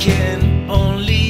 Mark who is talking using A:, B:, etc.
A: can only